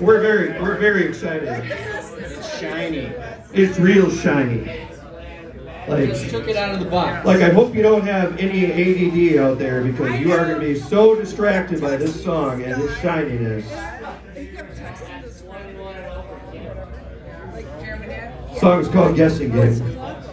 We're very, we're very excited. It's shiny. It's real shiny. Like, Just took it out of the box. like I hope you don't have any ADD out there because you are going to be so distracted by this song and its shininess. Song is called Guessing Game.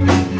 Thank you.